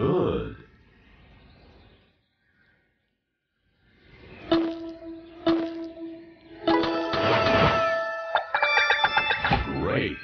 Good. Great.